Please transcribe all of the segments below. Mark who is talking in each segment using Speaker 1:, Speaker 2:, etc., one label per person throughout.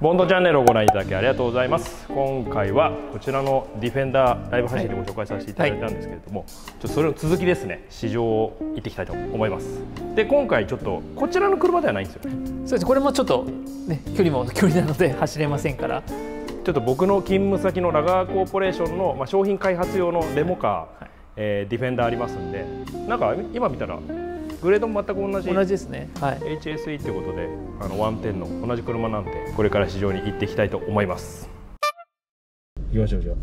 Speaker 1: ボンドチャンネルをご覧いただきありがとうございます。今回はこちらのディフェンダーライブ配信でご紹介させていただいたんですけれども、はい、ちょっとそれの続きですね。試乗を行っていきたいと思います。で今回ちょっとこちらの車ではないんですよね。
Speaker 2: そうです。これもちょっとね距離も距離なので走れませんから。
Speaker 1: ちょっと僕の勤務先のラガーコーポレーションの、まあ、商品開発用のレモカー、はい、えー、ディフェンダーありますんでなんか今見たらグレードも全く同じ。
Speaker 2: 同じですね、
Speaker 1: はい、HSE ってことであのワンテンの同じ車なんでこれから市場に行っていきたいと思います。行きましょうじゃあ。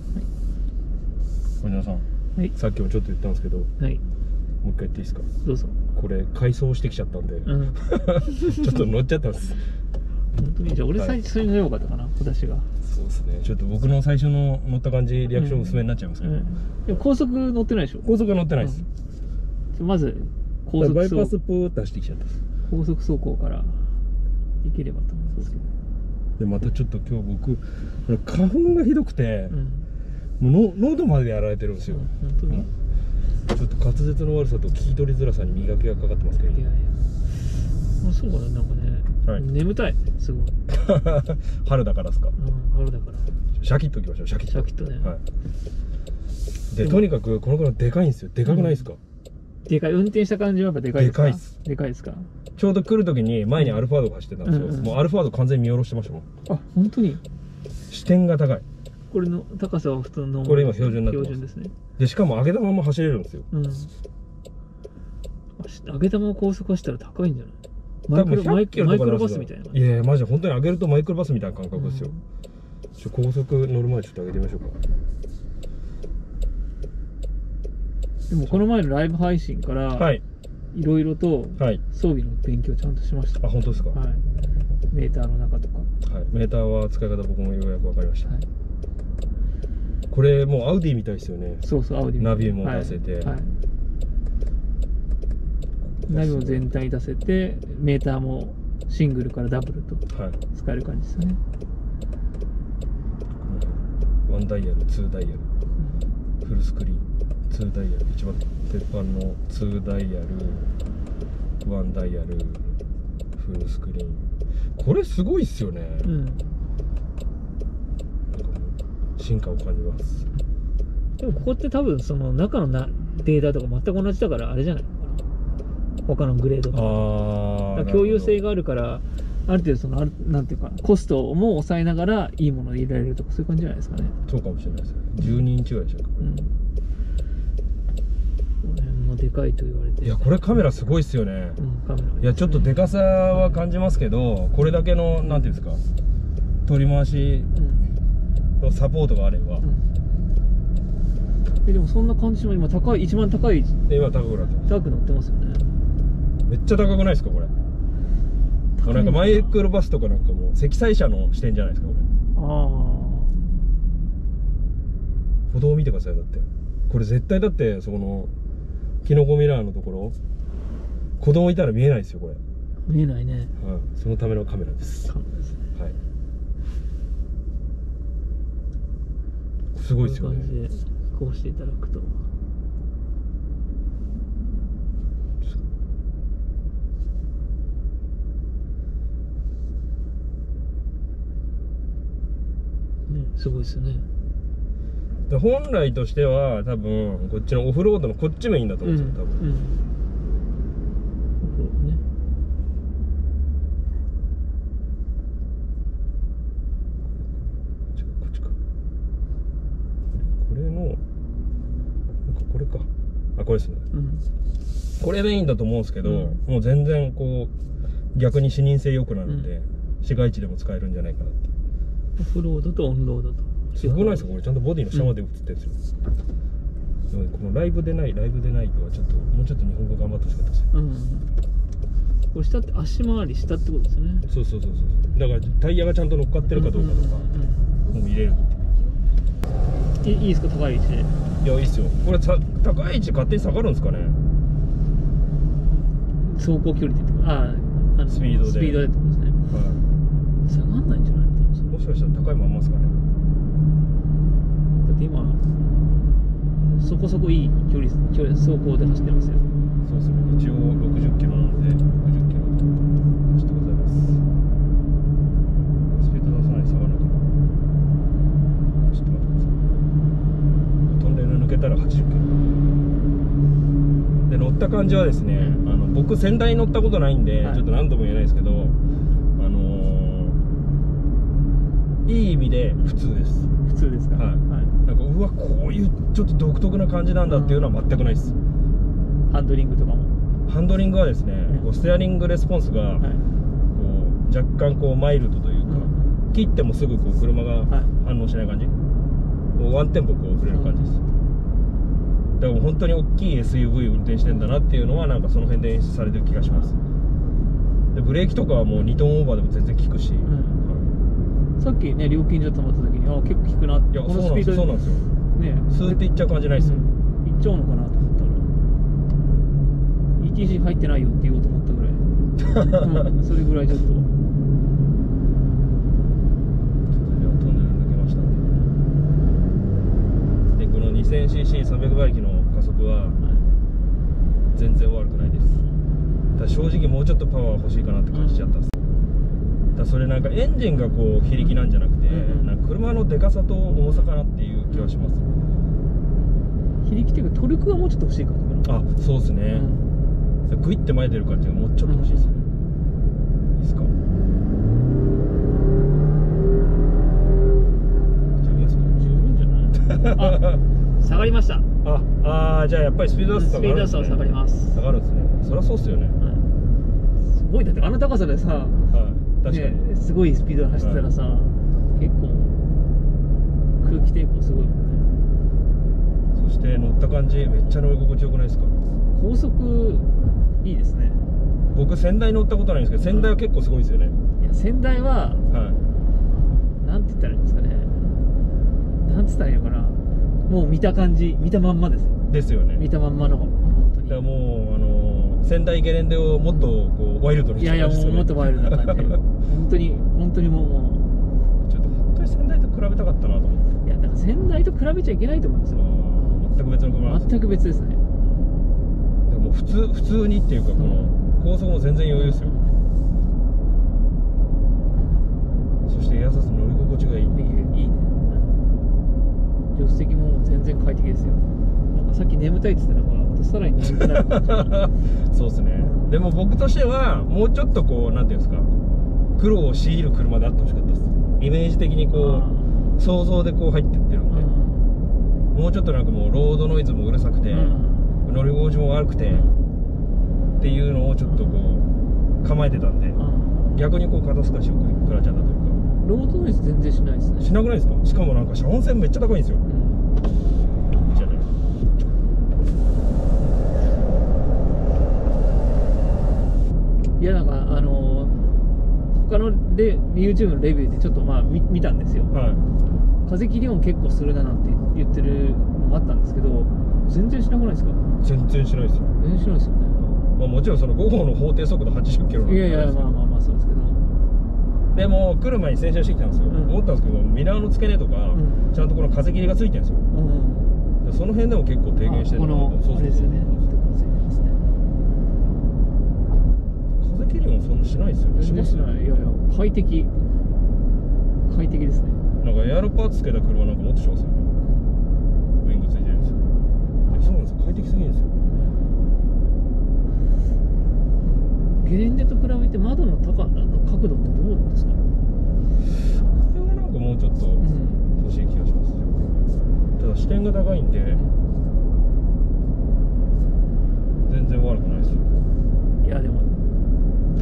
Speaker 1: 小島さん、はい、さっきもちょっと言ったんですけど、はい、もう一回言っていいですか？
Speaker 2: どうぞ。
Speaker 1: これ改装してきちゃったんで、うん、ちょっと乗っちゃったんです。
Speaker 2: 本当に？じゃあ俺最初に乗ればよかったかな、私が。
Speaker 1: そうですね。ちょっと僕の最初の乗った感じリアクション薄めになっちゃいますけど、うん。うん、
Speaker 2: 高速乗ってないでしょ。
Speaker 1: 高速は乗ってないです、
Speaker 2: まず高速
Speaker 1: バイパスプーッと走ってきちゃった。
Speaker 2: 高速走行から行ければと思うんですけど。
Speaker 1: でまたちょっと今日僕花粉がひどくて、うん、もう喉までやられてるんですよ、うん、本当に、ちょっと滑舌の悪さと聞き取りづらさに磨きがかかってますけど。いやいや。
Speaker 2: もうそうかななんかね、はい、眠たいすごい。
Speaker 1: 春だからですか、う
Speaker 2: ん、春だから。
Speaker 1: シャキッといきましょうシャキッと。
Speaker 2: シャキッとね、は
Speaker 1: い、でとにかくこの車でかいんですよ。でかくないですか、うん
Speaker 2: でかい。運転した感じはやっぱでかいですか？
Speaker 1: でかいっす。
Speaker 2: でかいですか？
Speaker 1: ちょうど来る時に前にアルファードが走ってたんですよ、うんうん。もうアルファード完全に見下ろしてましたもん。
Speaker 2: あ本当に？
Speaker 1: 視点が高い。
Speaker 2: これの高さは普通の
Speaker 1: これ今標準になって
Speaker 2: ます。標準ですね。
Speaker 1: でしかも上げたまま走れるんですよ、うん、
Speaker 2: 上げたまま高速走ったら高いんじゃない？マイクロマイクロバスみたいな。い
Speaker 1: やいやマジで本当に上げるとマイクロバスみたいな感覚ですよ、うん、高速乗る前ちょっと上げてみましょうか
Speaker 2: でもこの前のライブ配信から、はい、いろいろと装備の勉強ちゃんとしました、
Speaker 1: あ本当ですか、はい、
Speaker 2: メーターの中とか、
Speaker 1: はい、メーターは使い方僕もようやく分かりました、はい、これもうアウディみたいですよね。
Speaker 2: そうそうアウディ
Speaker 1: ナビも出せて、はい、はい、
Speaker 2: ナビも全体出せてメーターもシングルからダブルと使える感じですよね、
Speaker 1: ワンダイヤル2ダイヤル、うん、フルスクリーン2ダイヤル一番鉄板の2ダイヤル1ダイヤルフルスクリーン。これすごいっすよね、うん、進化を感じます。
Speaker 2: でもここって多分その中のなデータとか全く同じだからあれじゃない？他のグレードと共有性があるからある程度そのあるなんていうかコストも抑えながらいいものを入れられるとかそういう感じじゃないですかね。
Speaker 1: そうかもしれないですね。12インチぐらいでしうん
Speaker 2: でかいと言われて。
Speaker 1: いやこれカメラすごいっすよね、うん、カメラ、ね、いやちょっとでかさは感じますけどこれだけのなんていうんですか取り回しのサポートがあれば、うん、
Speaker 2: えでもそんな感じも今高い一番高い
Speaker 1: 今高くなってます。
Speaker 2: 高くなってますよね。
Speaker 1: めっちゃ高くないですかこれ？な。んかマイクロバスとかなんかもう積載車の視点じゃないですかこれ。ああ歩道を見てくださいだって。これ絶対だってそのキノコミラーのところ。子供いたら見えないですよこれ。
Speaker 2: 見えないね、
Speaker 1: はい、そのためのカメラです。ですね。はい。すごいですよね。
Speaker 2: こうしていただくと。ねすごいですよね
Speaker 1: 本来としては多分こっちのオフロードのこっちメインだと思うんですよ、多分、うん。うんこれのなんかこれか。あこれですね、うん、これメインだと思うんですけど、もう全然こう逆に視認性良くなるん。で、市街地でも使えるんじゃないかなって
Speaker 2: オフロードとオンロードと
Speaker 1: すごくないですか？これちゃんとボディの下まで映ってるんですよ、うん、このライブでないライブでないとはちょっともうちょっと日本語頑張ってほしかったですよ、うん、
Speaker 2: これ下って足回り下ってことですね。
Speaker 1: そうそうそうそう。だからタイヤがちゃんと乗っかってるかどうかとか、もう見れる
Speaker 2: いいいですか？高い位置で。
Speaker 1: いやいいっすよ。これさ高い位置勝手に下がるんですかね？
Speaker 2: 走行距離ってあ
Speaker 1: あスピードで。
Speaker 2: スピードでってことですね、はい、下がんないんじゃない
Speaker 1: もしかしたら高いまんまですかね？
Speaker 2: だって今そこそこいい距離距離走行で走ってますよ。
Speaker 1: そうですね。一応60キロなので60キロ走ってございます。スピード出さない下がるかな。ちょっと待ってください。トンネル抜けたら80キロ。で乗った感じはですね、
Speaker 2: うん、
Speaker 1: あの僕先代乗ったことないんで、
Speaker 2: はい、
Speaker 1: ちょっと何とも言えないですけどあのー、いい意味で普通です。
Speaker 2: 普通ですか？
Speaker 1: はい。なんかうわこういうちょっと独特な感じなんだっていうのは全くないです、
Speaker 2: ハンドリングとかも？
Speaker 1: ハンドリングはですね、
Speaker 2: うん
Speaker 1: こうステアリングレスポンスが、
Speaker 2: はい。
Speaker 1: こう若干こうマイルドというか、
Speaker 2: うん
Speaker 1: 切ってもすぐこう車が
Speaker 2: はい。
Speaker 1: 反応しない感じ、こうワンテンポこう触れる感じ。です、だから本当に大きい SUV を運転してんだなっていうのはなんかその辺で演出されてる気がします。でブレーキとかはもう2トンオーバーでも全然効くし、
Speaker 2: ん。さっきね料金所止まったあ結構効くなって
Speaker 1: いやそうなんですよ。そうなんですよ。
Speaker 2: ね
Speaker 1: スーっていっちゃう感じないですよ、
Speaker 2: うん。行っちゃうのかなと思ったら ETC 入ってないよって言おうと思ったぐらい、うん、それぐらいちょっと。
Speaker 1: で。この 2000cc300 馬力の加速は全然悪くないです。ただ正直もうちょっとパワー欲しいかなって感じちゃったっす、だそれなんかエンジンがこう非力なんじゃなくて、
Speaker 2: うんうん。
Speaker 1: なんか車のでかさと重さかなっていう気はします、
Speaker 2: 非力っていうかトルクがもうちょっと欲しいかな
Speaker 1: あそうですね、グイって前出る感じがもうちょっと欲しいですね、いいですか？十分ですか？
Speaker 2: 十分じゃない？あ下がりました。
Speaker 1: ああーじゃあやっぱりスピード出す
Speaker 2: スピード出すと下がります。
Speaker 1: 下がるんですね。そりゃそうっすよね。
Speaker 2: うんすごいだってあの高さでさ
Speaker 1: はい確かに、
Speaker 2: ね、すごいスピードで走ってたらさ、結構空気抵抗すごいもんね。
Speaker 1: そして乗った感じめっちゃ乗り心地よくないですか？
Speaker 2: 高速いいですね。
Speaker 1: 僕仙台乗ったことないんですけど仙台は結構すごいですよね。
Speaker 2: いや仙台は
Speaker 1: はい。
Speaker 2: なんて言ったらいいんですかね。なんつったらいいのかな。もう見た感じ見たまんまです。
Speaker 1: ですよね。
Speaker 2: 見たまんまの本当に。
Speaker 1: だからもうあのー仙台ゲレンデをもっとこうワイルドに
Speaker 2: いやいやもうもっとワイルドな感じで。本当に本当にもうも
Speaker 1: ちょっと本当に仙台と比べたかったなと思って。
Speaker 2: ういやだから仙台と比べちゃいけないと思うんですよ。
Speaker 1: 全く別の車なんです
Speaker 2: 全く別ですね。
Speaker 1: でも普通普通にっていうかこの高速も全然余裕ですよ。そしてエアサス乗り心地がいい。
Speaker 2: いいいいね助手席も全然快適ですよ。なんかさっき眠たいって言ってたのがまたさらに眠くなる感じ
Speaker 1: そうですね。でも僕としてはもうちょっとこうなんていうんですか。苦労を強いる車であってほしかったです。イメージ的にこう想像でこう入ってってるんで。もうちょっとなんかもうロードノイズもうるさくて、乗り心地も悪くて、っていうのをちょっとこう構えてたんで、逆にこう肩透かしを食らっちゃったというか。
Speaker 2: ロードノイズ全然しないですね。
Speaker 1: しなくないですか？しかもなんか車温線めっちゃ高いんですよ
Speaker 2: うん
Speaker 1: じゃない
Speaker 2: いやなんかあのー他のレ YouTube のレビューでちょっとまあ見見たんですよ。
Speaker 1: はい。
Speaker 2: 風切り音結構するななんて言ってるのもあったんですけど全然しなくないですか？
Speaker 1: 全然しないですよ、
Speaker 2: 全然しないですよね。
Speaker 1: まあ、もちろんその5号の法定速度80キロなん
Speaker 2: いやいやまあまあまあそうですけど。
Speaker 1: でも来る前に洗車してきたんですよ、
Speaker 2: うん。
Speaker 1: 思ったんですけどミラーの付け根とか、
Speaker 2: ん。
Speaker 1: ちゃんとこの風切りがついてるんですよ。
Speaker 2: うん
Speaker 1: でその辺でも結構低減してる
Speaker 2: あこの
Speaker 1: そう
Speaker 2: ですよねついてますね
Speaker 1: 風切りもそんなしないですよね。
Speaker 2: 全然しないいやいや快適。快適ですね。
Speaker 1: なんかエアロパーツつけた車なんかもっとしますよ。ねウイングついてるんですよ。そうなんですよ。快適すぎるんですよ。
Speaker 2: ゲレンデと比べて窓の高の角度ってどうですか？
Speaker 1: これはなんかもうちょっと
Speaker 2: うん。
Speaker 1: 欲しい気がします。ただ視点が高いんで全然悪くないですよ。
Speaker 2: いやでも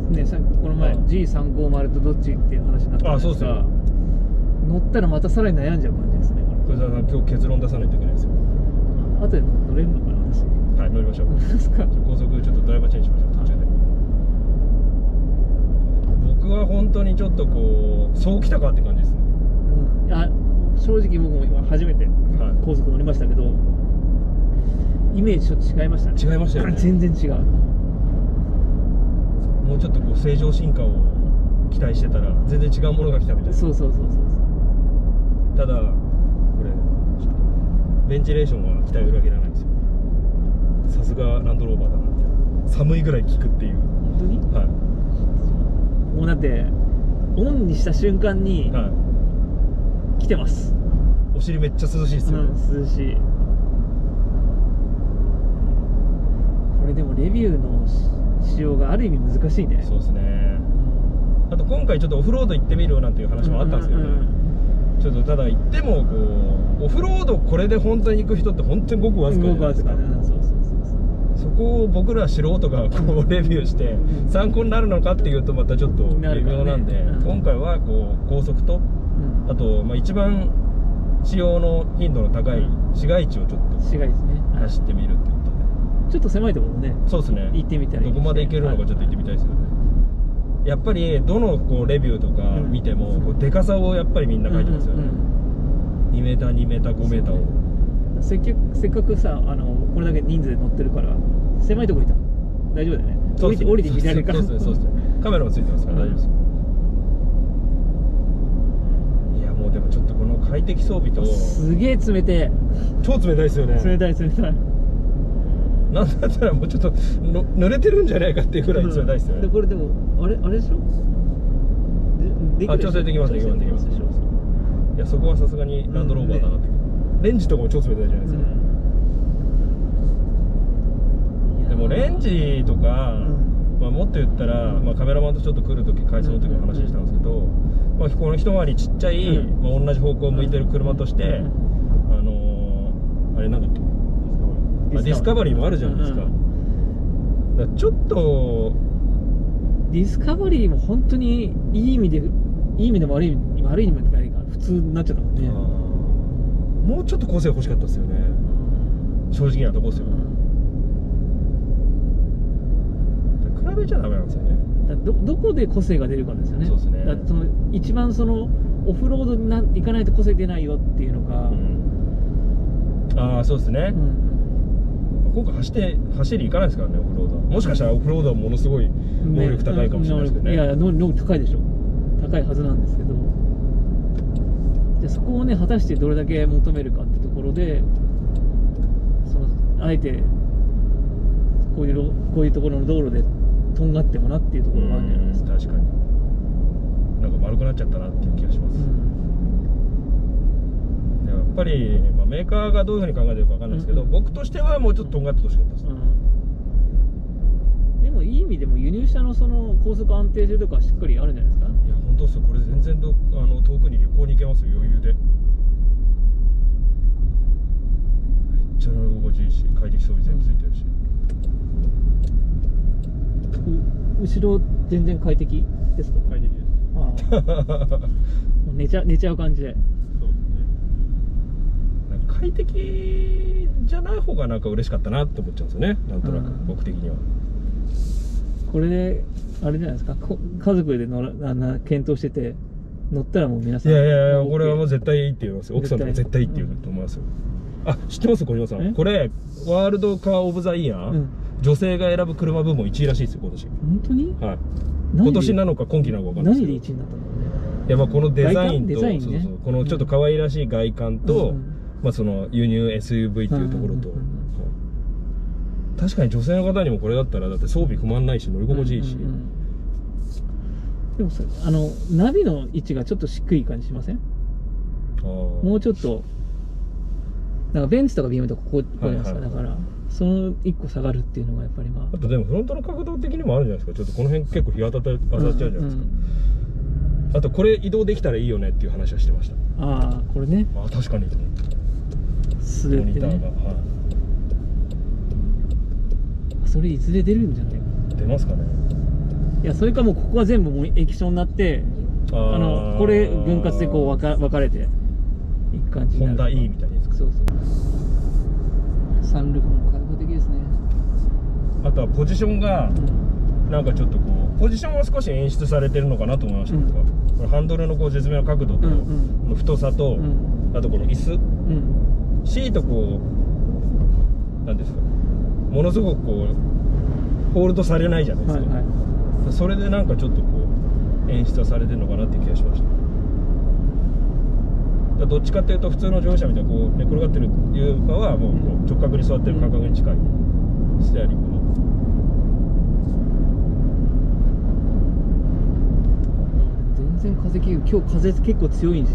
Speaker 2: ねさこの前
Speaker 1: ああ
Speaker 2: G350 とどっちっていう話になったじゃない
Speaker 1: あそうですよ。
Speaker 2: 乗ったらまたさらに悩んじゃう感じですねこ
Speaker 1: 小沢さん今日結論出さないといけないですよ。
Speaker 2: れ後で乗れるのかな私。
Speaker 1: はい乗りましょう。高速ちょっとドライバーチェンジしましょう途中で。僕は本当にちょっとこうそうきたかって感じですね。
Speaker 2: うん。あ正直僕も今初めて
Speaker 1: はい。
Speaker 2: 高速乗りましたけどイメージちょっと違いましたね。
Speaker 1: 違いましたよね。
Speaker 2: 全然違う
Speaker 1: もうちょっとこう正常進化を期待してたら全然違うものが来たみたいな。
Speaker 2: そうそうそうそう
Speaker 1: ただこれベンチレーションは期待を裏切らないんですよ。さすがランドローバーだなみたいな寒いぐらい効くっていう。
Speaker 2: 本当に？
Speaker 1: は
Speaker 2: もうだってオンにした瞬間に
Speaker 1: いはい。
Speaker 2: 来てます、
Speaker 1: お尻めっちゃ涼しいですよ。ね、
Speaker 2: うん、涼しい。れでもレビューのし仕様がある意味難しいね。
Speaker 1: そうですね。あと今回ちょっとオフロード行ってみるなんていう話もあったんですけどね、
Speaker 2: うんうんうん。
Speaker 1: ちょっとただ行ってもこうオフロードこれで本当に行く人って本当にごくわずかじゃないですか。
Speaker 2: そ
Speaker 1: こを僕ら素人がこうレビューして
Speaker 2: うん。
Speaker 1: 参考になるのかっていうとまたちょっと微妙なんで、
Speaker 2: うん。
Speaker 1: 今回はこう高速と
Speaker 2: うん。
Speaker 1: あとまあ一番使用の頻度の高い市街地をちょっと走ってみるっていう
Speaker 2: ちょっと狭いところね。
Speaker 1: そうですね。
Speaker 2: 行ってみたり
Speaker 1: どこまで行けるのかちょっと行ってみたいですよね。やっぱりどのこうレビューとか見てもこうでかさをやっぱりみんな書いてますよね、
Speaker 2: うんうんうん。
Speaker 1: 2メーター2メーター5メーターを。
Speaker 2: せっかくせっかくさあのこれだけ人数で乗ってるから狭いとこ行っても大丈夫だよね。降りて降りて見られるから
Speaker 1: そうですね。そうですね。カメラもついてますから大丈夫ですよ。いやもうでもちょっとこの快適装備と
Speaker 2: すげえ冷てえ。
Speaker 1: 超冷たいですよね。
Speaker 2: 冷たい冷たい
Speaker 1: なんだったらもうちょっとの濡れてるんじゃないかっていうぐらい冷たいですよね、
Speaker 2: でこれでもあれあれでしょ？で
Speaker 1: あ調整できますできますできます。
Speaker 2: 調整できますでしょ？
Speaker 1: いやそこはさすがにランドローバーだなって、レンジとかも超冷たいじゃないですか、でもレンジとか、まあ、もっと言ったら、まあ、カメラマンとちょっと来る時回送の時も話したんですけど、まあ、この一回りちっちゃい、
Speaker 2: うん。
Speaker 1: まあ、同じ方向を向いてる車として、
Speaker 2: うん。
Speaker 1: あのーあれなんだっけ？あディスカバリーもあるじゃないですか,、ちょっと
Speaker 2: ディスカバリーも本当にいい意味でいい意味でも悪い意味悪い意味でもないか普通になっちゃったもんね。
Speaker 1: もうちょっと個性欲しかったですよね。正直なとこですよ、比べちゃダメなんですよね。
Speaker 2: だどどこで個性が出るかですよね。
Speaker 1: そうですね。
Speaker 2: だその一番そのオフロードにな行かないと個性出ないよっていうのが、
Speaker 1: うん。ああそうですね、
Speaker 2: うん
Speaker 1: 今回走って走り行かないですからねオフロードは。もしかしたらオフロードはものすごい能力高いかもしれないですけどね。
Speaker 2: いやいや能能力高いでしょ。高いはずなんですけど。じゃあそこをね果たしてどれだけ求めるかってところでそのあえてこういうろこういうところの道路でとんがってもなっていうところがあるんじゃないですか、
Speaker 1: 確かに。なんか丸くなっちゃったなっていう気がします、でやっぱり、まあ、メーカーがどういうふうに考えてるかわかんないですけど、
Speaker 2: うん。
Speaker 1: 僕としてはもうちょっととんがってほしかったです、
Speaker 2: うん。でもいい意味でも輸入車のその高速安定性とかはしっかりあるんじゃないですか？
Speaker 1: いや本当ですよ。これ全然どあの遠くに旅行に行けますよ余裕で。めっちゃ乗り心地いいし快適装備全部ついてるし、
Speaker 2: う後ろ全然快適ですか？
Speaker 1: 快適です。
Speaker 2: ああ。寝ちゃ寝ちゃう感じで
Speaker 1: 快適じゃない方がなんか嬉しかったなって思っちゃうんですよね。なんとなく
Speaker 2: うん。
Speaker 1: 僕的には。
Speaker 2: これであれじゃないですか？こ家族で乗らあな検討してて乗ったらもう皆
Speaker 1: い
Speaker 2: さん
Speaker 1: やいやいや
Speaker 2: もう
Speaker 1: これはもう絶対いいって言いますよ。奥さんとか絶対いいって言うと思いますよ、あ知ってます？小島さ
Speaker 2: え？
Speaker 1: んこれワールドカー・オブ・ザ・イヤー、
Speaker 2: うん。
Speaker 1: 女性が選ぶ車部門1位らしいですよ今年。
Speaker 2: 本当に？
Speaker 1: はい。
Speaker 2: 何で？
Speaker 1: 今年なのか今期なのか分かんない
Speaker 2: 何で
Speaker 1: ですけ
Speaker 2: 1位になったんだろうね
Speaker 1: どいやまあこのデザインと
Speaker 2: ね。
Speaker 1: そうそうこのちょっと可愛らしい外観と、
Speaker 2: うん
Speaker 1: まあ、その輸入 SUV っていうところと、確かに女性の方にもこれだったらだって装備不満ないし乗り心地いいし、
Speaker 2: うんうんうんでもさあのナビの位置がちょっと低い感じしません？もうちょっとなんかベンツとか BM とかここここじゃないですか、だからその1個下がるっていうのがやっぱりまあ。
Speaker 1: あとでもフロントの角度的にもあるんじゃないですか。ちょっとこの辺結構日当たって当たっちゃうじゃないですか、あとこれ移動できたらいいよねっていう話はしてました。
Speaker 2: うんああこれね。
Speaker 1: あ確かにと思って
Speaker 2: スーって
Speaker 1: モニターが、
Speaker 2: ね
Speaker 1: は
Speaker 2: それいずれ出るんじゃない
Speaker 1: 出ますかね。
Speaker 2: いやそれかもうここが全部もう液晶になって
Speaker 1: あ
Speaker 2: のこれ分割でこう分か分かれていく感じになる。
Speaker 1: ホンダ E みたいなやつか。
Speaker 2: そうそう。サンルーフも開放的ですね。
Speaker 1: あとはポジションが
Speaker 2: うん。
Speaker 1: なんかちょっとこうポジションは少し演出されてるのかなと思いました、
Speaker 2: うん。
Speaker 1: これハンドルのこう絶妙な角度と、
Speaker 2: うんうん。
Speaker 1: 太さと、
Speaker 2: うん。
Speaker 1: あとこの椅子。
Speaker 2: うん
Speaker 1: シートこうなんですかものすごくこうホールドされないじゃないですか、
Speaker 2: はいはい。
Speaker 1: それでなんかちょっとこう演出はされてるのかなって気がしました。どっちかっていうと普通の乗用車みたいなこう寝転がってるっていうかはもう直角に座ってる感覚に近い。ステアリングの
Speaker 2: 全然風今日風結構強いん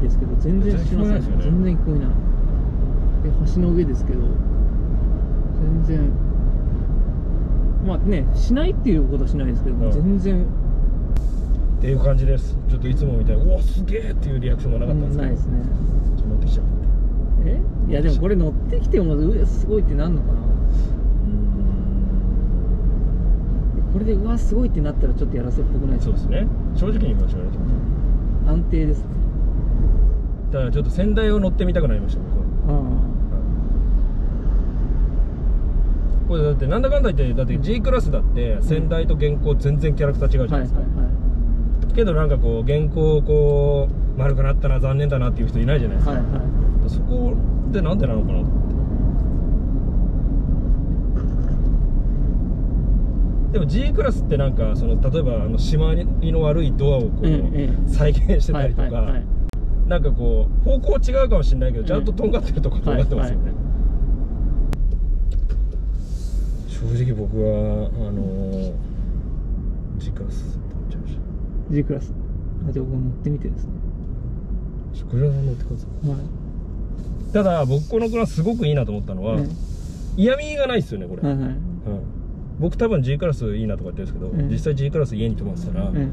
Speaker 2: ですけど全然しません。
Speaker 1: 全然聞こえないですよね。
Speaker 2: 全然聞こえない。で橋の上ですけど全然まあねしないっていうことはしないですけど、
Speaker 1: うん。
Speaker 2: 全然。
Speaker 1: っていう感じです。ちょっといつもみたいに「おおすげえ!」っていうリアクションもなかったんですけど、
Speaker 2: ないですね。
Speaker 1: ちょっと乗ってきちゃった
Speaker 2: え？いやでもこれ乗ってきてもうわすごいってなんのかな。これでうわすごいってなったらちょっとやらせっぽくない
Speaker 1: そうですね。正直に言いましょうね
Speaker 2: 安定ですね。
Speaker 1: だからちょっと仙台を乗ってみたくなりました僕は
Speaker 2: あ
Speaker 1: これだってなんだかんだ言ってだって G クラスだって仙台と現行全然キャラクター違うじゃないですか、けどなんかこう現行こう丸くなったな残念だなっていう人いないじゃないですか、
Speaker 2: はいはい。
Speaker 1: そこでなんでなのかなって。でも G クラスってなんかその例えばあの締まりの悪いドアをこう、再現してたりとか、
Speaker 2: はいはいはい
Speaker 1: なんかこう方向違うかもしれないけどちゃんととんがってるところとんがってますよね、正直僕はあのー G クラスって思っちゃいまし
Speaker 2: G クラス。あじゃあ僕乗ってみてですね。
Speaker 1: たこちら乗ってください
Speaker 2: はい。
Speaker 1: ただ僕このクラスすごくいいなと思ったのは、
Speaker 2: ね。
Speaker 1: 嫌味がないですよねこれ、
Speaker 2: はいはい。
Speaker 1: うん僕多分 G クラスいいなとか言ってるんですけど、
Speaker 2: うん
Speaker 1: 実際 G クラス家に泊まってたら、
Speaker 2: うん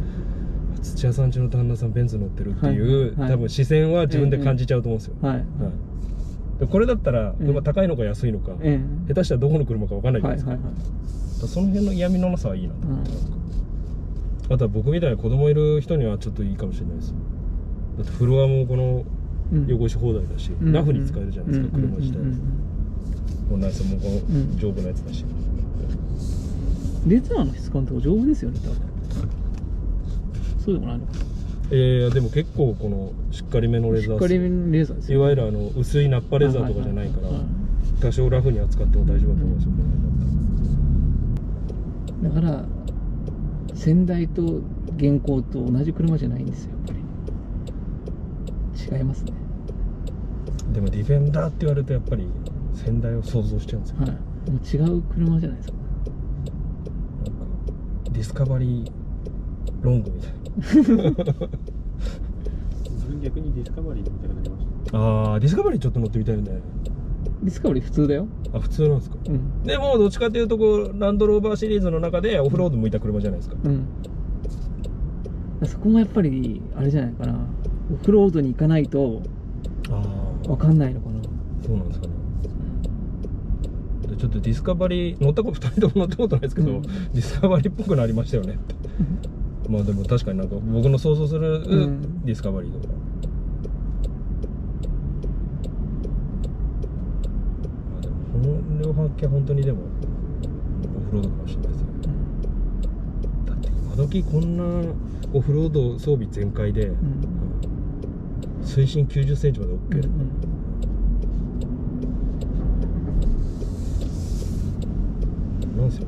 Speaker 1: 土屋さん家の旦那さんベンツ乗ってるっていう、
Speaker 2: はいはい。
Speaker 1: 多分視線は自分で感じちゃうと思うんですよ、
Speaker 2: はい。
Speaker 1: はい。でこれだったら、
Speaker 2: うん。
Speaker 1: まあ高いのか安いのか、
Speaker 2: え
Speaker 1: 下手したらどこの車か分かんないじゃないですか,、
Speaker 2: はいはいはい。
Speaker 1: その辺の嫌味のなさはいいなと思って、あとは僕みたいな子供いる人にはちょっといいかもしれないです。だってフロアもこの
Speaker 2: うん。
Speaker 1: 汚し放題だし、
Speaker 2: うん。
Speaker 1: ラフに使えるじゃないですか、
Speaker 2: うん。
Speaker 1: 車自体、
Speaker 2: うん。うん。
Speaker 1: この内装もこ
Speaker 2: ん。
Speaker 1: の丈夫なやつだし、
Speaker 2: うんレザーの質感とか丈夫ですよね多分。そうでもないのかな
Speaker 1: えー、でも結構このしっかりめのレザーっす
Speaker 2: しっかりめのレーザーですよ
Speaker 1: いわゆるあの薄いナッパレザーとかじゃないから
Speaker 2: ははは
Speaker 1: 多少ラフに扱っても大丈夫だと思うんですよ、この辺だ
Speaker 2: から先代と現行と同じ車じゃないんですよやっぱり。違いますね。
Speaker 1: でもディフェンダーって言われるとやっぱり先代を想像しちゃうんですよ、
Speaker 2: はい。もう違う車じゃないですか。
Speaker 1: なんかディスカバリーロングみたい
Speaker 3: 自分逆にディスカバリー乗りたくな。りました
Speaker 1: なあーディスカバリーちょっと乗ってみたいよね。
Speaker 2: ディスカバリー普通だよ。
Speaker 1: あ普通なんですか？
Speaker 2: うん。
Speaker 1: でもどっちかっていうとこうランドローバーシリーズの中でオフロード向いた車じゃないですか、
Speaker 2: うん。そこもやっぱりあれじゃないかな。オフロードに行かないと
Speaker 1: ああ
Speaker 2: 分かんないのかな。
Speaker 1: そうなんですかね。でちょっとディスカバリー乗ったこと2人とも乗ったことないですけど、
Speaker 2: うん。
Speaker 1: ディスカバリーっぽくなりましたよねって まあでも確かになんか僕の想像する
Speaker 2: ん。
Speaker 1: ディスカバリーとか、まあでもこの両発見本当にでもオフロードかもしれないですよねだって今時こんなオフロード装備全開で、
Speaker 2: うん。
Speaker 1: 水深9 0センチまで OK だから、なんですよ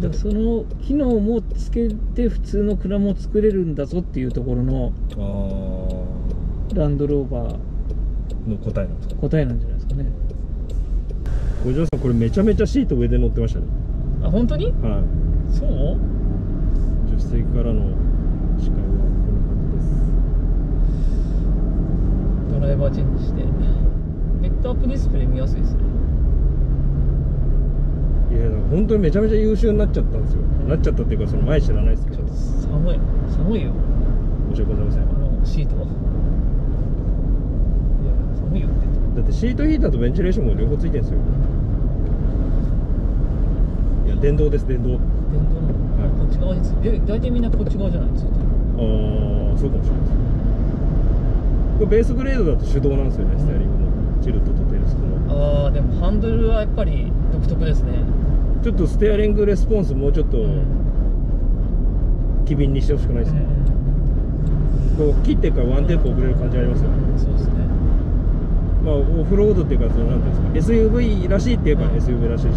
Speaker 2: だその機能もつけて普通の車も作れるんだぞっていうところの
Speaker 1: あ
Speaker 2: ランドローバー
Speaker 1: ーの答えなんですか？
Speaker 2: 答えなんじゃないですかね。
Speaker 1: 五条さんこれめちゃめちゃシート上で乗ってましたね。
Speaker 2: あ本当に？
Speaker 1: はい。
Speaker 2: そう？
Speaker 1: 助手席からの視界はこんな感
Speaker 2: ドライバーチェンジして。ヘッドアップディスプレイ見やすいですね。
Speaker 1: じですいや本当にめちゃめちゃ優秀になっちゃったんですよ、なっちゃったっていうかその前知らないですけど。
Speaker 2: 寒い。寒いよ。
Speaker 1: 申し訳ございません。
Speaker 2: あのシート。はいや寒いよって
Speaker 1: だってシートヒーターとベンチレーションも両方ついてるんですよ。いや電動です電動。あ
Speaker 2: 電動なの、
Speaker 1: はい
Speaker 2: こっち側についてえ大体みんなこっち側じゃない？ついてる。
Speaker 1: あそうかもしれないですこれベースグレードだと手動なんですよねステアリングの。チルトとテールスプの。
Speaker 2: ああでもハンドルはやっぱり独特ですね
Speaker 1: ちょっとステアリングレスポンスもうちょっと
Speaker 2: うん。
Speaker 1: 機敏にしてほしくないですか、
Speaker 2: うん
Speaker 1: こう切ってからワンテンポ遅れる感じありますよね。
Speaker 2: そうですね。
Speaker 1: まあオフロードっていうかそのなんていうんですか SUV らしいっていうか
Speaker 2: うん。
Speaker 1: SUV らしいし。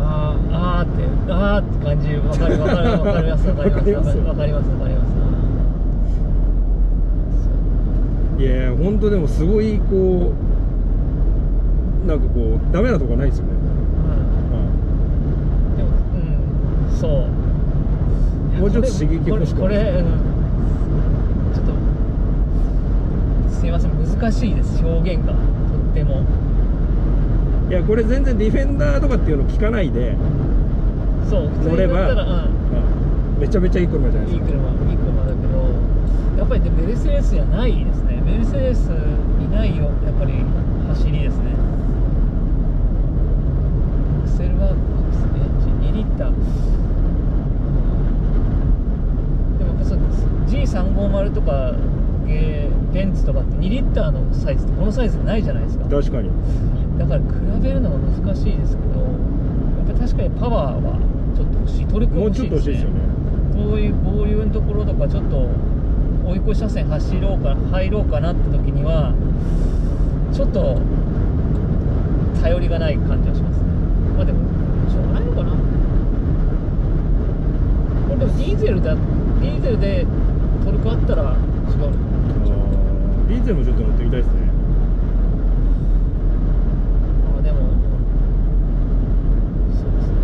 Speaker 2: あーあーってあーって感じわかるわかるわかりますわかります
Speaker 1: わかります？
Speaker 2: わかりますわかります。
Speaker 1: いやいや本当でもすごいこうなんかこうダメなとこないですよね、
Speaker 2: うん。でもうん。そう。
Speaker 1: もうちょっと刺激欲しく
Speaker 2: これこれ、うん、ちょっとすいません。難しいです。表現が。とっても。
Speaker 1: いやこれ全然ディフェンダーとかっていうの聞かないで、
Speaker 2: そう普通に
Speaker 1: 乗れば
Speaker 2: うん、
Speaker 1: うん。めちゃめちゃいい車じゃない
Speaker 2: いい
Speaker 1: ですか。
Speaker 2: 車いい車だけどやっぱりでメルセデスじゃないですね。メルセデスいないよやっぱり走りですねアクセルはアクセルエンジン2リッター。でもやっぱそうです。G350 とかベンツとかって2リッターのサイズってこのサイズないじゃないですか。
Speaker 1: 確かに。
Speaker 2: だから比べるのが難しいですけどやっぱり確かにパワーはちょっと欲しい。トルクも欲しいです
Speaker 1: よね。
Speaker 2: こういう合流のところとかちょっと追い越し車線走ろうか入ろうかなって時にはちょっと頼りがない感じはしますね。まあでもしょうがないのかなこれでもディーゼルだディーゼルでトルクあったら違う。
Speaker 1: あー。ディーゼルもちょっと乗ってみたいですね。
Speaker 2: あでもそうですね。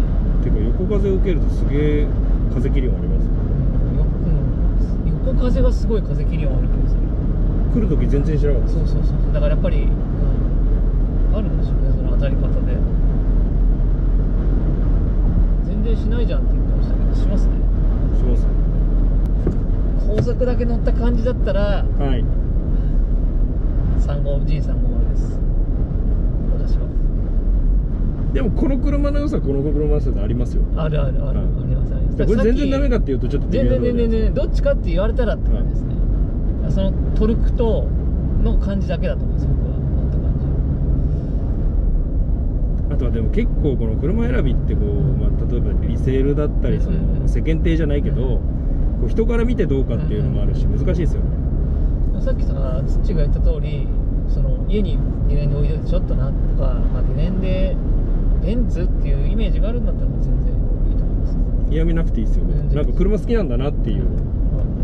Speaker 1: ていうか横風を受けるとすげえ風切り音あります
Speaker 2: ようん横風がすごい風切り音ある気がする。
Speaker 1: 来る時全然知らなかった
Speaker 2: そうそうそう。だからやっぱり、うん、あるんでしょうねその当たり方で。全然しないじゃんって言ってましたけどしますね
Speaker 1: します。ね
Speaker 2: 高速だけ乗った感じだったら
Speaker 1: はい。
Speaker 2: 35G350 です。私は。
Speaker 1: でもこの車の良さこの車の良さってありますよ。
Speaker 2: あるあるある、
Speaker 1: はい。
Speaker 2: ありますあります。
Speaker 1: でこれ全然ダメかって
Speaker 2: い
Speaker 1: いうとちょっと
Speaker 2: 全然全然全
Speaker 1: 然
Speaker 2: 然どっちかって言われたらって感じですね、そのトルクとの感じだけだと思います。僕は乗った感
Speaker 1: あとはでも結構この車選びってこう、まあ、例えばリセールだったりその世間体じゃないけどこう人から見てどうかっていうのもあるし難しいですよね。
Speaker 2: じさっきさツッチーが言った通りその家にゲレンデ置いといてちょっとなとか、まあ、ゲレンデベンツっていうイメージがあるんだったら全然いいと思います。
Speaker 1: 嫌味なくていいですよね。なんか車好きなんだなっていう。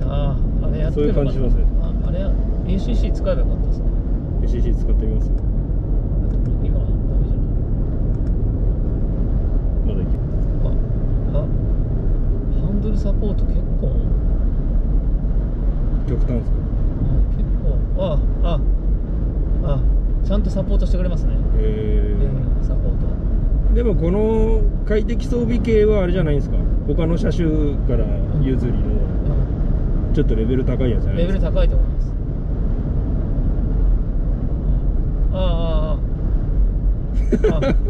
Speaker 2: あああれやって
Speaker 1: そういう感じしますね。
Speaker 2: ああれ ACC 使えばよかったですね。
Speaker 1: ACC 使ってみます
Speaker 2: だって今はダメじゃない
Speaker 1: まだいける
Speaker 2: ああハンドルサポート結構。
Speaker 1: 極端ですか？
Speaker 2: あ結構。あああちゃんとサポートしてくれますね。
Speaker 1: え
Speaker 2: レーンサポート。
Speaker 1: ー、でもこの快適装備系はあれじゃないんですか？他の車種から譲りの
Speaker 2: うん。
Speaker 1: ちょっとレベル高いやつじゃない
Speaker 2: レベル
Speaker 1: ですか
Speaker 2: 高いと思います。あああああ。あ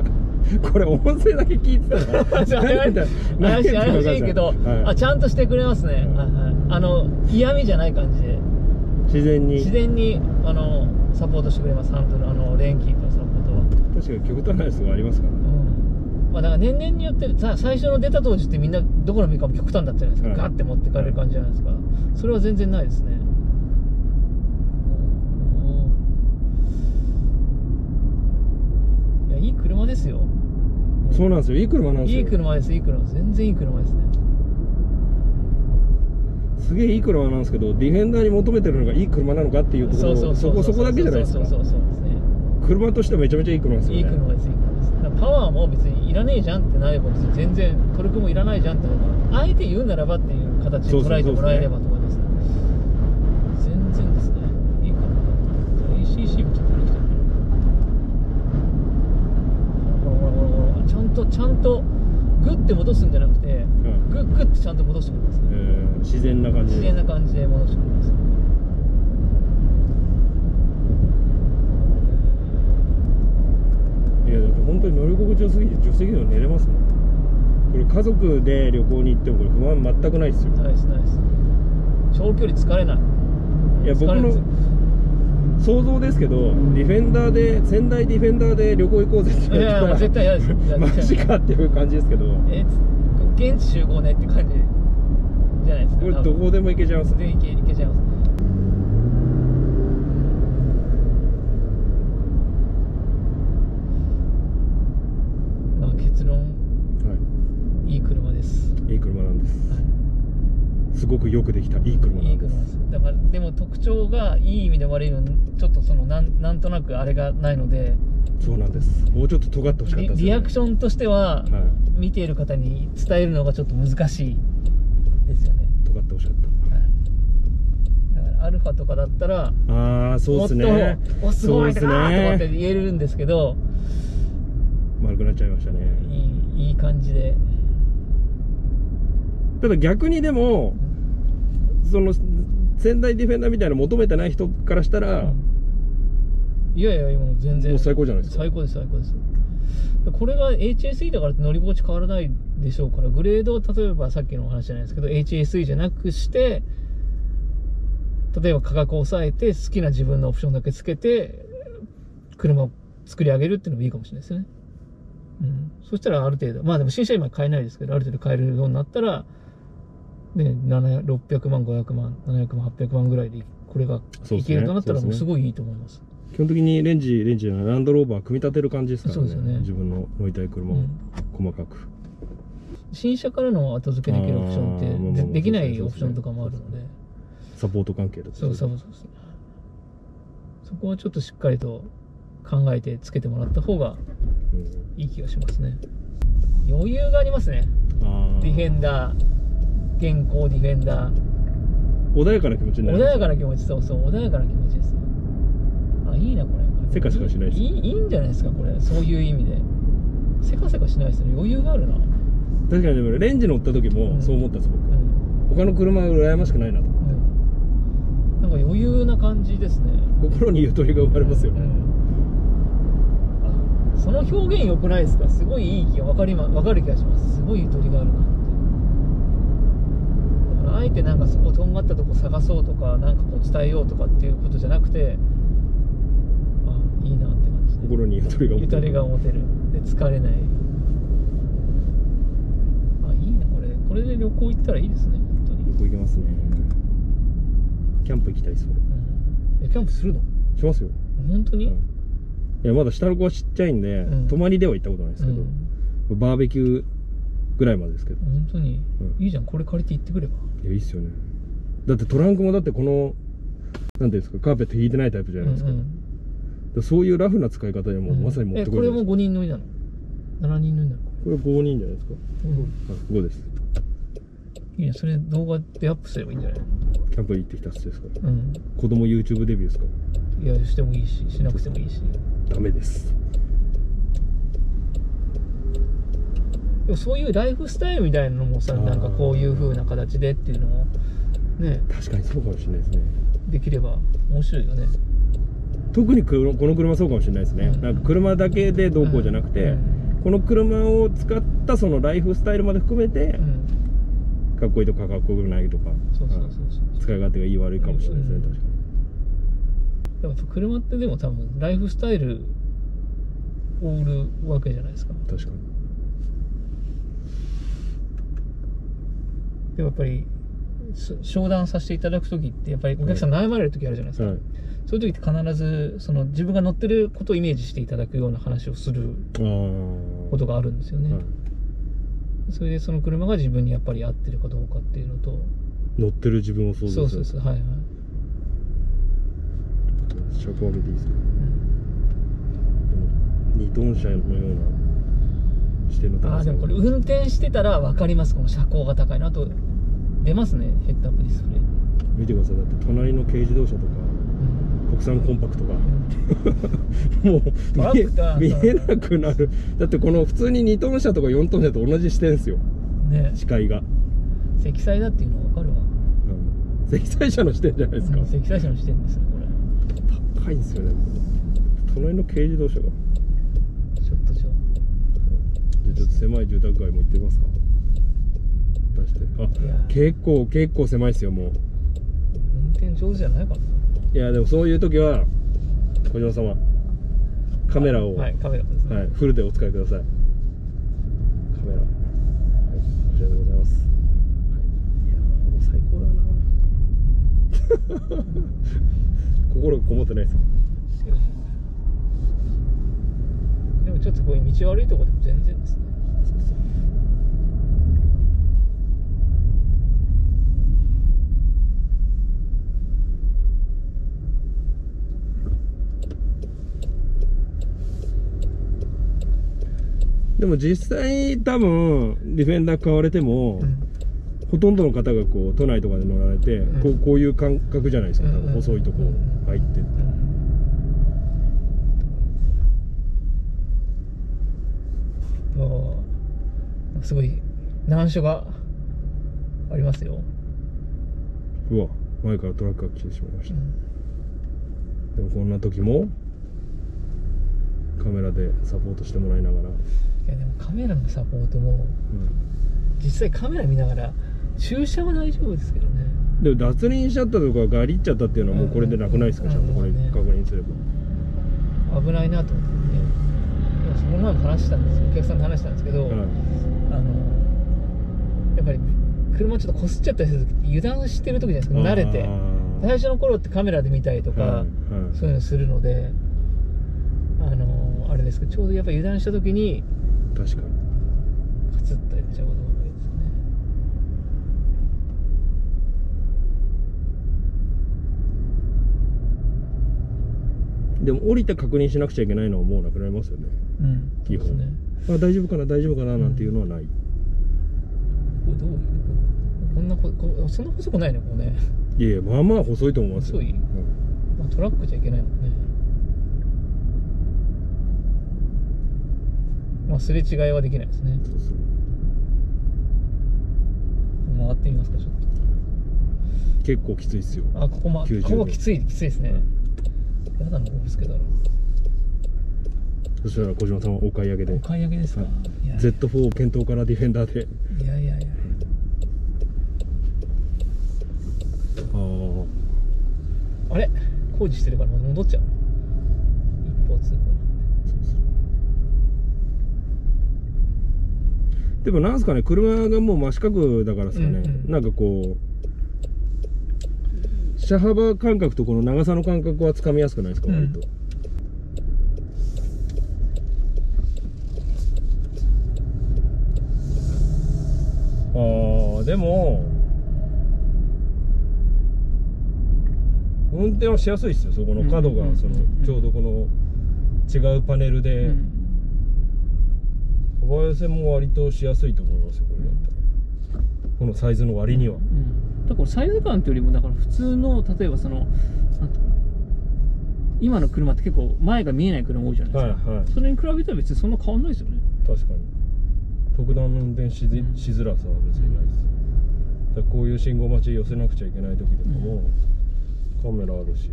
Speaker 1: これ音声だけ聞いてたら
Speaker 2: 怪 しい怪しい怪しいけど、
Speaker 1: はい。
Speaker 2: あちゃんとしてくれますね、
Speaker 1: うん
Speaker 2: はい。はい、あの嫌味じゃない感じで。
Speaker 1: 自然に。
Speaker 2: 自然にあのサポートしてくれます。ハンドルあのレーンキープのサポートは、
Speaker 1: 確かに極端なやつがありますからね。
Speaker 2: うん。まあ、だから年々によってさ最初の出た当時ってみんなどこのメーカーも極端だったじゃないですか、
Speaker 1: はい。
Speaker 2: ガッて持ってかれる感じじゃないですか、それは全然ないですね。うん。いやいい車ですよ
Speaker 1: そうなんですよ。いい車なんですよ。
Speaker 2: いい車です。いい車です。全然いい車ですね。
Speaker 1: すげえいい車なんですけどディフェンダーに求めてるのがいい車なのかっていうところそこそこだけじゃないですか。
Speaker 2: そうそうそうですね
Speaker 1: 車としてはめちゃめちゃいい車ですよね
Speaker 2: いい車ですいい車ですパワーも別にいらねえじゃんってなれば別に全然トルクもいらないじゃんってあえて言うならばっていう形で捉えてもらえればと思います全然ですねいい車だ ACC もちょっとできてるほらほらほらほらほらちゃんとちゃんとグッて戻すんじゃなくて
Speaker 1: ん。
Speaker 2: グッグッてちゃんと戻してくれます。ね
Speaker 1: えー自然な感じで。
Speaker 2: 自然な感じで戻してくれます。
Speaker 1: いやだって本当に乗り心地よすぎて助手席でも寝れますもん。これ家族で旅行に行ってもこれ不安全くないですよ。
Speaker 2: ナイスナイス長距離疲れない。
Speaker 1: いや僕の想像ですけどディフェンダーで仙台ディフェンダーで旅行行こうぜって
Speaker 2: いやいや絶対嫌です。
Speaker 1: マジかっていう感じですけど。
Speaker 2: えつ現地集合ねって感じじゃないですか
Speaker 1: これどこでも行けちゃいます。
Speaker 2: 全然いけいけちゃいます。まあ結論。
Speaker 1: はい。
Speaker 2: い車です、
Speaker 1: いいい車なんです。
Speaker 2: は
Speaker 1: すごくよくできた。いい車
Speaker 2: い、いい車ですだからでも特徴がいい意味で悪いのちょっとそのなんなんとなくあれがないので
Speaker 1: そうなんです。もうちょっと尖ってほしかった
Speaker 2: リ
Speaker 1: です、ね、
Speaker 2: リアクションとしては、
Speaker 1: はい。
Speaker 2: 見ている方に伝えるのがちょっと難しいですよね、
Speaker 1: 尖ってほしかっ
Speaker 2: はい、だからアルファとかだったら
Speaker 1: たああそうですね。
Speaker 2: もっとおすごいなーとかって言えるんですけど
Speaker 1: 丸くなっちゃいましたね。
Speaker 2: いいいい感じで。
Speaker 1: ただ逆にでもその仙台ディフェンダーみたいなの求めてない人からしたら、
Speaker 2: いやいやもう全然。
Speaker 1: もう最高じゃないですか。
Speaker 2: 最高です最高です。これが HSE だからって乗り心地変わらないでしょうからグレードを例えばさっきのお話じゃないですけど HSE じゃなくして例えば価格を抑えて好きな自分のオプションだけつけて車を作り上げるっていうのもいいかもしれないですよね。うん、そしたらある程度まあでも新車今買えないですけどある程度買えるようになったらね7 600万500万700万800万ぐらいでこれがいけるとなったらもうすごいいいと思います。
Speaker 1: 基本的にレンジレンジじゃないランドローバー組み立てる感じですからね。
Speaker 2: ね。
Speaker 1: 自分の乗りたい車を
Speaker 2: うん。
Speaker 1: 細かく、
Speaker 2: 新車からの後付けできるオプション
Speaker 1: あーまあまあまあ
Speaker 2: ってでできないオプションとかもあるので。
Speaker 1: サポート関係とか
Speaker 2: そうそうそうそこはちょっとしっかりと考えてつけてもらった方が
Speaker 1: うん。
Speaker 2: いい気がしますね。余裕がありますね。ディフェンダー現行ディフェンダー。
Speaker 1: 穏やかな気持ちにな
Speaker 2: 穏やかな気持ちそうそう。穏やかな気持ちですよ。あいいなこれ。
Speaker 1: せかせかしないです。
Speaker 2: いいいいんじゃないですかこれ。そういう意味で。せかせかしないですね。余裕があるな。
Speaker 1: 確かにでもレンジ乗った時もそう思ったんです
Speaker 2: う
Speaker 1: 僕
Speaker 2: ん、
Speaker 1: 他の車は羨ましくないなと
Speaker 2: うん、なんか余裕な感じですね。
Speaker 1: 心にゆとりが生まれますよね、
Speaker 2: うん。あその表現良くないですか？すごいいい気が分かりま分かる気がします。すごいゆとりがあるなあえてなんかそことんがったとこ探そうとかなんかこう伝えようとかっていうことじゃなくてあいいなって感じで。
Speaker 1: 心にゆとりが
Speaker 2: ゆとりが持てる。で疲れない。あいいなこれ。これで旅行行ったらいいですね本当に、
Speaker 1: 旅行行けますね。キャンプ行きたいです俺
Speaker 2: うん、えキャンプするの？
Speaker 1: しますよ、
Speaker 2: 本当に、
Speaker 1: うん。いやまだ下の子はちっちゃいんで、
Speaker 2: うん。
Speaker 1: 泊まりでは行ったことないですけど、
Speaker 2: うん。
Speaker 1: バーベキューぐらいまでですけど。
Speaker 2: 本当に、
Speaker 1: うん。
Speaker 2: いいじゃんこれ借りて行ってくれば。
Speaker 1: いやいいっすよね。だってトランクもだってこのなんていうんですかカーペット引いてないタイプじゃないですか,、
Speaker 2: うんうん。
Speaker 1: そういうラフな使い方でもうまさに持って
Speaker 2: えこれも
Speaker 1: これるじゃないですか、
Speaker 2: 5人乗りなの？7人乗りなの？
Speaker 1: これ5人じゃないですか、
Speaker 2: うん。
Speaker 1: はい5です。
Speaker 2: いいねそれ動画でアップすればいいんじゃない？
Speaker 1: キャンプ行ってきたっすですから。
Speaker 2: うん。
Speaker 1: 子供 YouTube デビューですか
Speaker 2: いやしてもいいししなくてもいいし。
Speaker 1: ダメです
Speaker 2: でもそういうライフスタイルみたいなのもさなんかこういう風な形でっていうのもね。
Speaker 1: 確かにそうかもしれないですね。
Speaker 2: できれば面白いよね。
Speaker 1: 特にこの車そうかもしれないですね、
Speaker 2: うん。
Speaker 1: なんか車だけでどうこうじゃなくて、
Speaker 2: うん。
Speaker 1: この車を使ったそのライフスタイルまで含めて、
Speaker 2: うん。
Speaker 1: かっこいいとかかっこよくないとか使い勝手がいい悪いかもしれないですね、
Speaker 2: うん。
Speaker 1: 確かに。
Speaker 2: やっぱ車ってでも多分ライフスタイルを売るわけじゃないですか。
Speaker 1: 確かに
Speaker 2: でもやっぱりす商談させていただく時ってやっぱりお客さん悩まれる時あるじゃないですか、
Speaker 1: はい。
Speaker 2: そういう時って必ずその自分が乗ってることをイメージしていただくような話をすることがあるんですよね、
Speaker 1: はい。
Speaker 2: それでその車が自分にやっぱり合ってるかどうかっていうのと。
Speaker 1: 乗ってる自分を想
Speaker 2: そう
Speaker 1: 像する
Speaker 2: そうそうはいはい、
Speaker 1: 車高上げていいですか？
Speaker 2: うん。
Speaker 1: 二トン車のような視点の高さ。
Speaker 2: ああでもこれ運転してたら分かります。この車高が高いの。あと出ますねヘッドアップディスプレイ、
Speaker 1: 見てください。だって隣の軽自動車とか国産コンパクトが。もう見えなくなる。だってこの普通に2トン車とか4トン車と同じ視点ですよ。
Speaker 2: うんね。
Speaker 1: 視界が、
Speaker 2: 積載だっていうの分かるわ。
Speaker 1: うん、積載車の視点じゃないですか、
Speaker 2: うん積載車の視点ですねこれ。
Speaker 1: 高いんですよね隣の軽自動車が。
Speaker 2: ちょっとじゃ
Speaker 1: じゃあちょっと狭い住宅街も行ってみますか出して。結構結構狭いですよもう。
Speaker 2: 運転上手じゃないかな。い
Speaker 1: やでもそういう時は小島様カメラを、
Speaker 2: はいカメラですね、
Speaker 1: はい、フルでお使いください。カメラ、はい、こちらでございます、はい、いやーもう最高だな。心がこもってないです
Speaker 2: でもちょっとこういう道悪いとこでも全然ですね
Speaker 1: でも実際多分ディフェンダー買われても、
Speaker 2: うん。
Speaker 1: ほとんどの方がこう都内とかで乗られて、
Speaker 2: うん。
Speaker 1: こうこういう感覚じゃないですか。多
Speaker 2: うん。
Speaker 1: 分細いとこ
Speaker 2: うん
Speaker 1: 入って、
Speaker 2: すごい。難所がありますよ、
Speaker 1: うわ。前からトラックが来てしまいまし
Speaker 2: う
Speaker 1: た、
Speaker 2: ん。
Speaker 1: でもこんな時もカメラでサポートしてもらいながら、
Speaker 2: いやでもカメラのサポートも
Speaker 1: うん。
Speaker 2: 実際カメラ見ながら駐車は大丈夫ですけどね。
Speaker 1: でも脱輪しちゃったとかガリっちゃったっていうのはもうこれでなくないですか、
Speaker 2: うん。
Speaker 1: ちゃんとこれ
Speaker 2: うん
Speaker 1: 確認すれば、
Speaker 2: 危ないなと思って。ね今その前も話したんですよ。お客さんと話したんですけど、
Speaker 1: はい。
Speaker 2: あのやっぱり車ちょっとこすっちゃったりする時って油断してる時じゃないですか。慣れて。最初の頃ってカメラで見たりとか、
Speaker 1: はいはい。
Speaker 2: そういうのするのであれですけどちょうどやっぱ油断した時に
Speaker 1: 確かに。
Speaker 2: カツッとやっちゃうことが多いですよね。
Speaker 1: でも降りて確認しなくちゃいけないのはもうなくなりますよね。
Speaker 2: うん
Speaker 1: 基本。
Speaker 2: ね。
Speaker 1: あ大丈夫かな大丈夫かななんていうのはない、
Speaker 2: これどうこんなここそんな細くないねこうね、
Speaker 1: いやいやまあまあ細いと思いますよ。
Speaker 2: 細い？
Speaker 1: うん。
Speaker 2: まあ、トラックじゃいけないもんねまあすれ違いはできないですね。回ってみますかちょっ
Speaker 1: 結構きついっすよ。
Speaker 2: とあここまこ
Speaker 1: 90
Speaker 2: こきついきついですね、やだなこぶつけたら
Speaker 1: そしたら小島さんはお買い上げで。
Speaker 2: お買い上げですか、
Speaker 1: はい。
Speaker 2: いや
Speaker 1: Z4 検討からディフェンダーで。
Speaker 2: いやいやいや。
Speaker 1: ああ
Speaker 2: あれ？工事してるから戻っちゃうの一方通行
Speaker 1: でもなんすかね車がもう真四角だからですかね、
Speaker 2: うん。うん
Speaker 1: なんかこう車幅感覚とこの長さの感覚はつかみやすくないですか
Speaker 2: うん。
Speaker 1: 割と、あーでも運転はしやすいですよそこの角がそのちょうどこの違うパネルで、
Speaker 2: うん
Speaker 1: 幅寄せも割としやすいと思いますよこれだったら。このサイズの割には、
Speaker 2: うん、だからサイズ感というよりもだから普通の例えばそのなんていうの今の車って結構前が見えない車多いじゃないですか、
Speaker 1: はいはい。
Speaker 2: それに比べたら別にそんな変わんないですよね。
Speaker 1: 確かに。特段の運転ししづらさは別にないです。だからこういう信号待ち寄せなくちゃいけない時とかも、カメラあるし。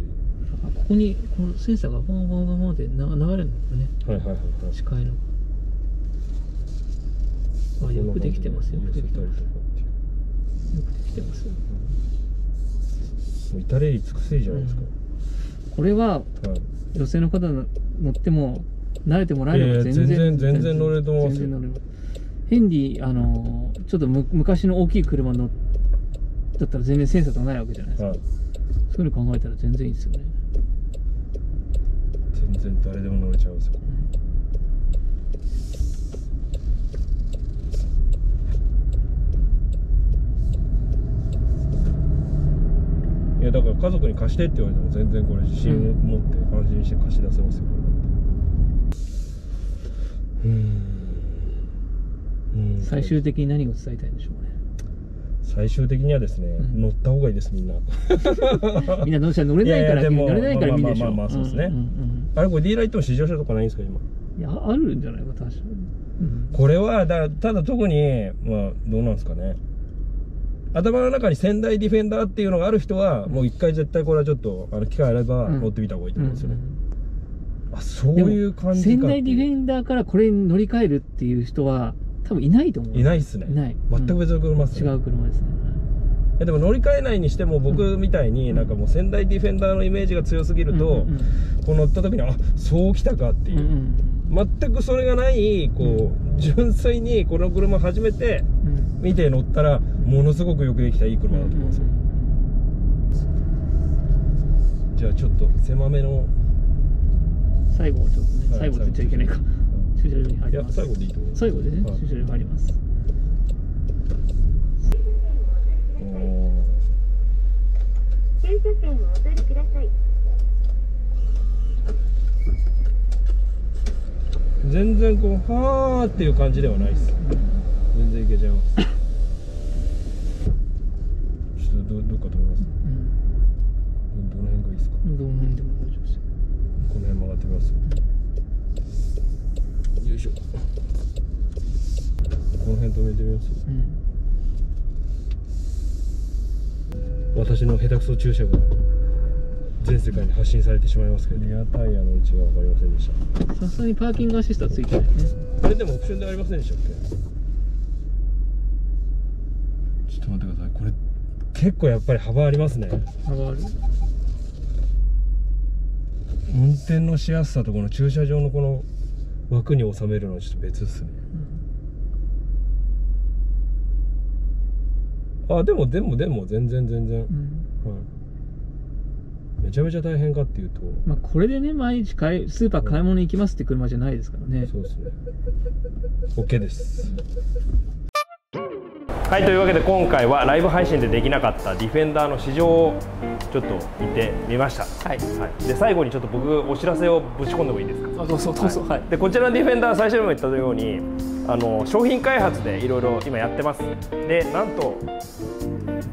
Speaker 2: あここにこのセンサーがバンバンバンバンってな流れるのかね。
Speaker 1: はいはいはいはい。
Speaker 2: 視界のあよくできてますよ。くできてます。よくできてます。
Speaker 1: もう至れり尽くせりじゃないですか、
Speaker 2: これは
Speaker 1: はい。
Speaker 2: 女性の方乗っても慣れてもらえれば
Speaker 1: いやいや
Speaker 2: 全然
Speaker 1: 全然全然乗れると思いますよ。
Speaker 2: 全然乗れるヘンリーあのーちょっとむ昔の大きい車のだったら全然センサーとかないわけじゃないですか、
Speaker 1: はい。
Speaker 2: そういうの考えたら全然いいですよね。
Speaker 1: 全然誰でも乗れちゃうんですよいやだから家族に貸してって言われても全然これ自信を持って安心して貸し出せますよこれ。うーん。うん。
Speaker 2: 最終的に何を伝えたいんでしょうね。
Speaker 1: 最終的にはですね、
Speaker 2: ん。
Speaker 1: 乗った方がいいですみんな。
Speaker 2: みんなどうしたら乗れないから
Speaker 1: いやいや
Speaker 2: 乗れないから見るでしょ
Speaker 1: まあまあまあまあそうですね。
Speaker 2: んうんうん
Speaker 1: あれこれディーラー行っても試乗車とかないんですか今？
Speaker 2: いやあるんじゃないか確かに、うん。
Speaker 1: これはだただ特にまあどうなんですかね頭の中に仙台ディフェンダーっていうのがある人は、もう一回絶対これはちょっとあの機会あれば
Speaker 2: うん。
Speaker 1: 乗ってみた方がいいと
Speaker 2: うん
Speaker 1: 思うんですよね、
Speaker 2: うん
Speaker 1: あそういう感じか
Speaker 2: 仙台ディフ
Speaker 1: ン
Speaker 2: ェンダーからこれに乗り換えるっていう人は多分いないと思う。
Speaker 1: いないっすね。
Speaker 2: いない。
Speaker 1: 全く別の車っすね。
Speaker 2: 違う車ですね。
Speaker 1: えでも乗り換えないにしても僕みたいになんかもう仙台ディフェンダーのイメージが強すぎると、こう乗った時にあそうきたかっていう、全くそれがないこう純粋にこの車初めて
Speaker 2: うん
Speaker 1: 見て乗ったらものすごくよくできたいい車だと思いますよ、じゃあちょっと狭めの
Speaker 2: 最後はちょっとね、
Speaker 1: はい
Speaker 2: 最後って言っちゃいけないか。駐車場に入ります。
Speaker 1: 最後でいいと思います
Speaker 2: 最後でね、
Speaker 1: はい。
Speaker 2: 駐車場に入ります。
Speaker 1: おー。
Speaker 4: 駐車券をお取りください。
Speaker 1: 全然こうはーっていう感じではないです。全然いけちゃいますちょっとどどっか止めます？
Speaker 2: うん。
Speaker 1: どどの辺がいいですか？
Speaker 2: どの辺でも大丈夫ですよ。
Speaker 1: この辺曲がってみます？よいしょ。この辺止めてみます？
Speaker 2: うん。
Speaker 1: 私の下手くそ注射が全世界に発信されてしまいますけどリアタイヤの位置が分かりませんでした。
Speaker 2: さすがにパーキングアシストはついてないね。
Speaker 1: あれでもオプションでありませんでしたっけちょっと待ってくださいこれ結構やっぱり幅ありますね。
Speaker 2: 幅ある。
Speaker 1: 運転のしやすさとこの駐車場のこの枠に収めるのはちょっと別っすね。あでもでもでも全然全然、
Speaker 2: うん。
Speaker 1: はい、めちゃめちゃ大変かっていうと。
Speaker 2: まあこれでね毎日買いスーパー買い物行きますって車じゃないですからね。
Speaker 1: そうですね。OK ですはいというわけで今回はライブ配信でできなかったディフェンダーの試乗をちょっと見てみました。
Speaker 2: はい。
Speaker 1: はい、で最後にちょっと僕お知らせをぶち込んでもいいですか？
Speaker 2: あどうぞどうぞ。はい。
Speaker 1: でこちらのディフェンダー最初にも言ったようにあの商品開発でいろいろ今やってます。でなんと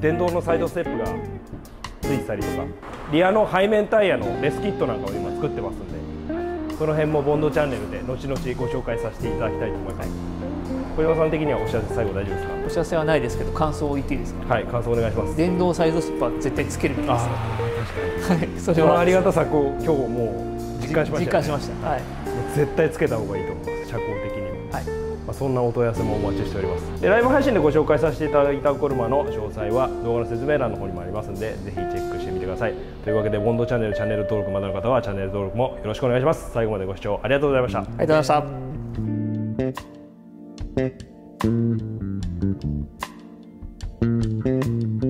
Speaker 1: 電動のサイドステップがついてたりとかリアの背面タイヤのレスキットなんかを今作ってますんでその辺もボンドチャンネルで後々ご紹介させていただきたいと思います小島さん的にはお知らせ最後大丈夫ですか？
Speaker 2: お知らせはないですけど感想を言っていいですか？
Speaker 1: はい感想お願いします。
Speaker 2: 電動サイドステップは絶対つけるべきです
Speaker 1: あ
Speaker 2: はいそれは。
Speaker 1: ありがたさを今日もう実感しました、
Speaker 2: 実感しました。はい。
Speaker 1: 絶対つけた方がいいと思います車高的に。も
Speaker 2: はい。
Speaker 1: まあ、そんなお問い合わせもお待ちしております。でライブ配信でご紹介させていただいた車の詳細は動画の説明欄の方にもありますのでぜひチェックしてみてください。というわけでボンドチャンネルチャンネル登録まだの方はチャンネル登録もよろしくお願いします。最後までご視聴ありがとうございました。
Speaker 2: ありがとうございました「Thank you.